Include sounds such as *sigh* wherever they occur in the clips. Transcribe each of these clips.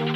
this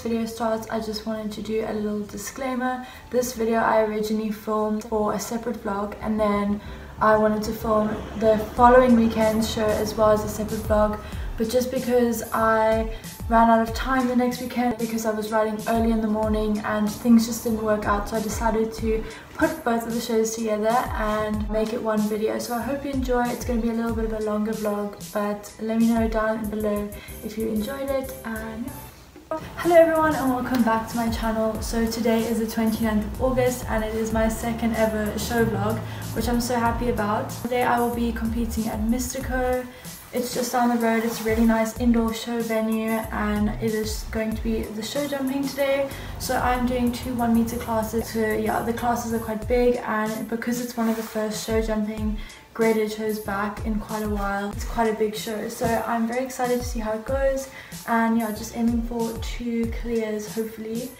video starts, I just wanted to do a little disclaimer. This video I originally filmed for a separate vlog and then I wanted to film the following weekend's show as well as a separate vlog. But just because I ran out of time the next weekend because I was writing early in the morning and things just didn't work out so I decided to put both of the shows together and make it one video so I hope you enjoy it's going to be a little bit of a longer vlog but let me know down below if you enjoyed it and yeah. Hello everyone and welcome back to my channel. So today is the 29th of August and it is my second ever show vlog which I'm so happy about. Today I will be competing at Mistico. It's just down the road, it's a really nice indoor show venue and it is going to be the show jumping today. So I'm doing two one meter classes. So yeah, the classes are quite big and because it's one of the first show jumping graded shows back in quite a while. It's quite a big show, so I'm very excited to see how it goes. And yeah, just aiming for two clears, hopefully.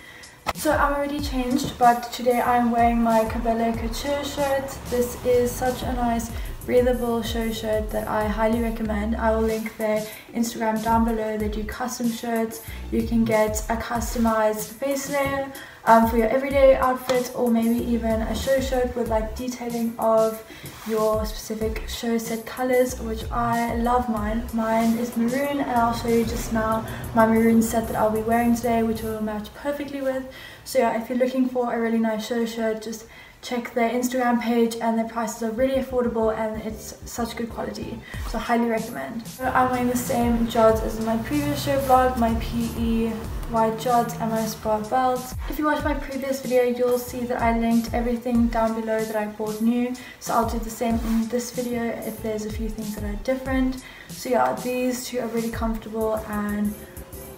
So I'm already changed, but today I'm wearing my Caballo Couture shirt. This is such a nice breathable show shirt that I highly recommend. I will link their Instagram down below. They do custom shirts. You can get a customized base layer um, for your everyday outfit or maybe even a show shirt with like detailing of your specific show set colors which I love mine. Mine is maroon and I'll show you just now my maroon set that I'll be wearing today which will match perfectly with. So yeah, if you're looking for a really nice show shirt, just check their Instagram page and their prices are really affordable and it's such good quality so highly recommend. I'm wearing the same jods as in my previous show vlog, my PE white jods and my Espoir belt. If you watched my previous video you'll see that I linked everything down below that I bought new so I'll do the same in this video if there's a few things that are different. So yeah these two are really comfortable and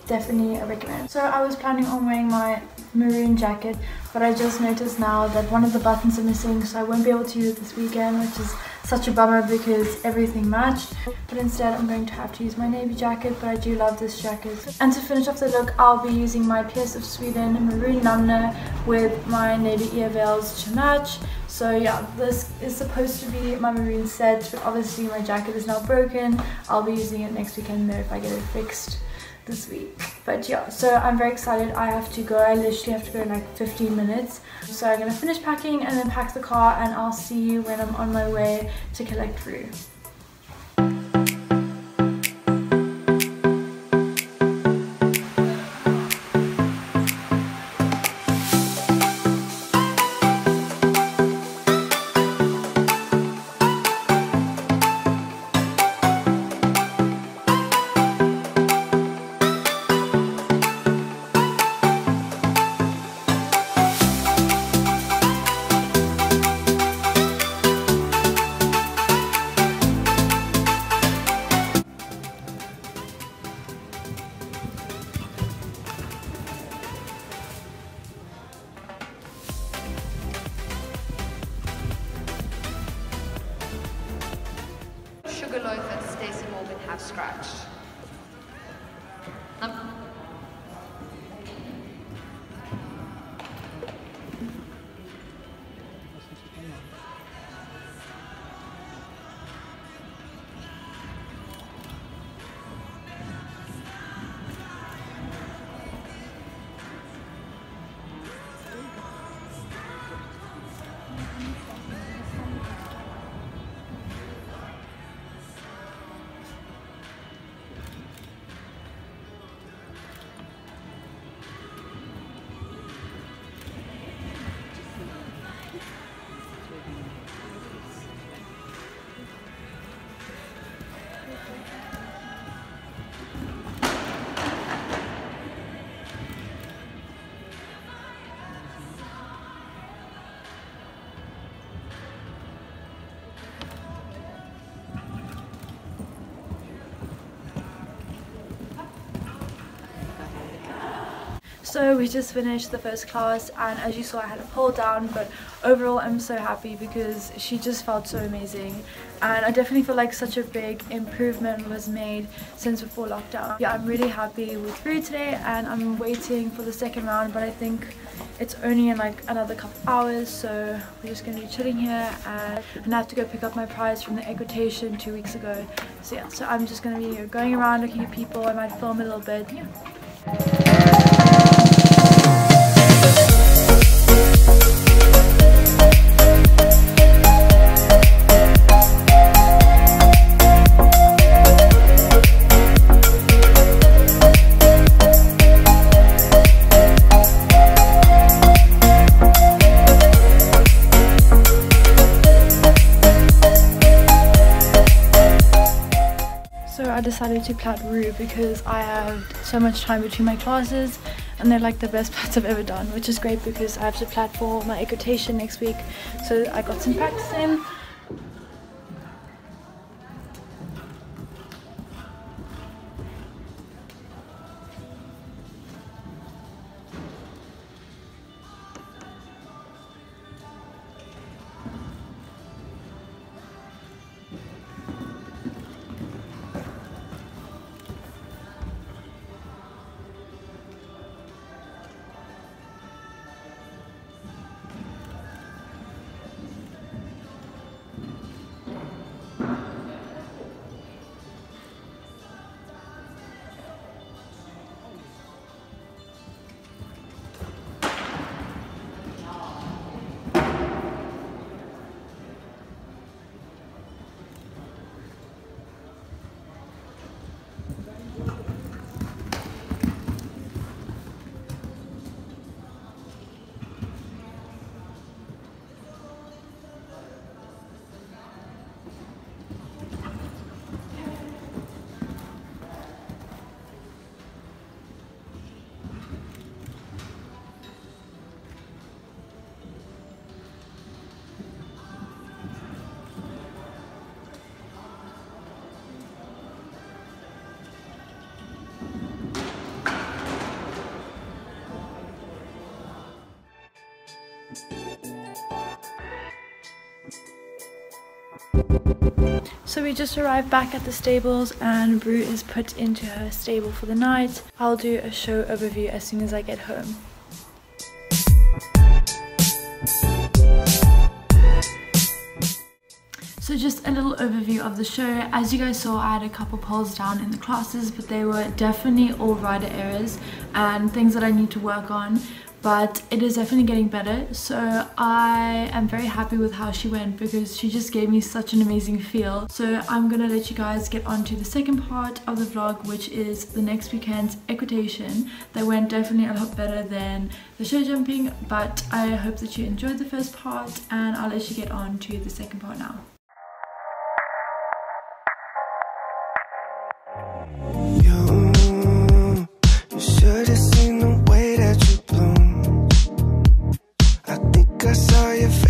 definitely a recommend. So I was planning on wearing my maroon jacket but I just noticed now that one of the buttons are missing so I won't be able to use it this weekend which is such a bummer because everything matched. But instead I'm going to have to use my navy jacket but I do love this jacket. And to finish off the look I'll be using my PS of Sweden maroon numnah with my navy ear veils to match. So yeah this is supposed to be my maroon set but obviously my jacket is now broken. I'll be using it next weekend though if I get it fixed this week. But yeah so i'm very excited. I have to go. I literally have to go in like 15 minutes. So i'm gonna finish packing and then pack the car and i'll see you when i'm on my way to collect Rue. So we just finished the first class and as you saw I had a pull down but overall I'm so happy because she just felt so amazing. And I definitely feel like such a big improvement was made since before lockdown. Yeah I'm really happy with Rue today and I'm waiting for the second round but I think it's only in like another couple hours so we're just to be chilling here and, and I have to go pick up my prize from the equitation two weeks ago. So yeah so I'm just to be going around looking at people. I might film a little bit. Yeah I decided to plait Rue because I have so much time between my classes and they're like the best *laughs* plaits I've ever done which is great because I have to plait for my equitation next week. So I got some practice in So we just arrived back at the stables and Rue is put into her stable for the night. I'll do a show overview as soon as I get home. So just a little overview of the show. As you guys saw, I had a couple poles down in the classes, but they were definitely all rider errors and things that I need to work on but it is definitely getting better. So I am very happy with how she went because she just gave me such an amazing feel. So I'm gonna let you guys get on to the second part of the vlog which is the next weekend's equitation that went definitely a lot better than the show jumping but I hope that you enjoyed the first part and I'll let you get on to the second part now I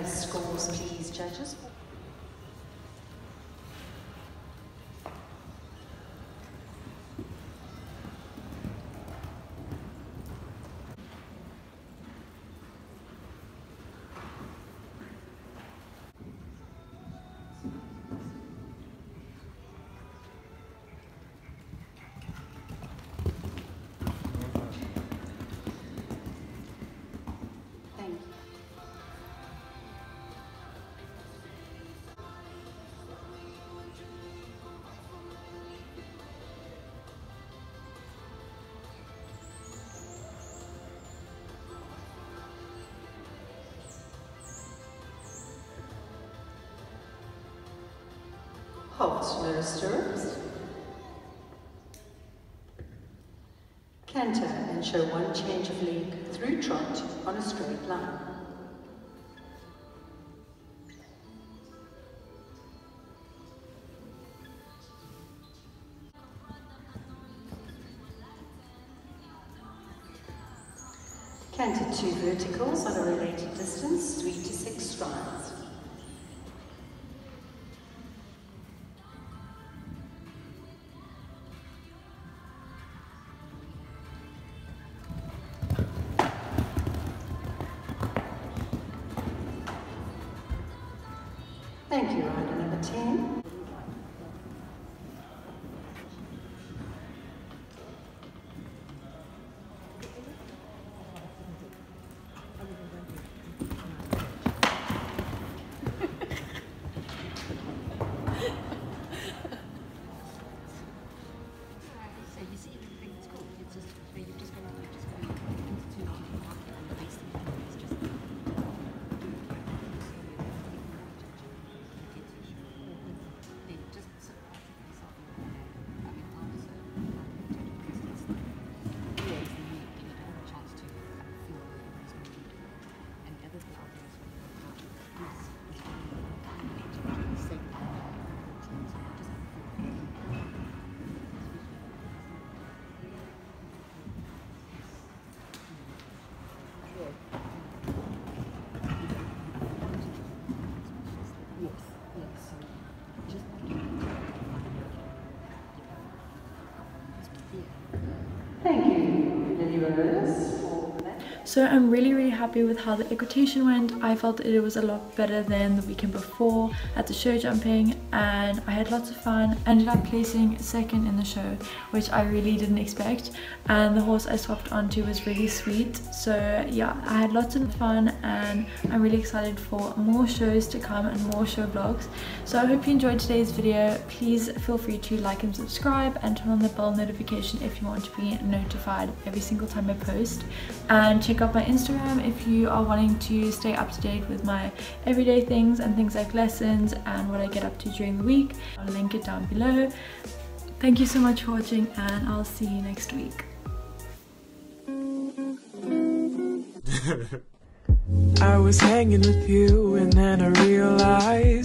As scores, please, judges. No stirrups. Canter and show one change of leg through trot on a straight line. 10. You, Lily Rose, for that. So I'm really really happy with how the equitation went. I felt it was a lot better than the weekend before at the show jumping and I had lots of fun. Ended up placing second in the show which I really didn't expect and the horse I swapped onto was really sweet. So yeah I had lots of fun and I'm really excited for more shows to come and more show vlogs. So I hope you enjoyed today's video. Please feel free to like and subscribe and turn on the bell notification if you want to be notified every single time I post. And check out my Instagram if you are wanting to stay up to date with my everyday things and things like lessons and what I get up to during the week. I'll link it down below. Thank you so much for watching and I'll see you next week. *laughs* I was hanging with you and then I realized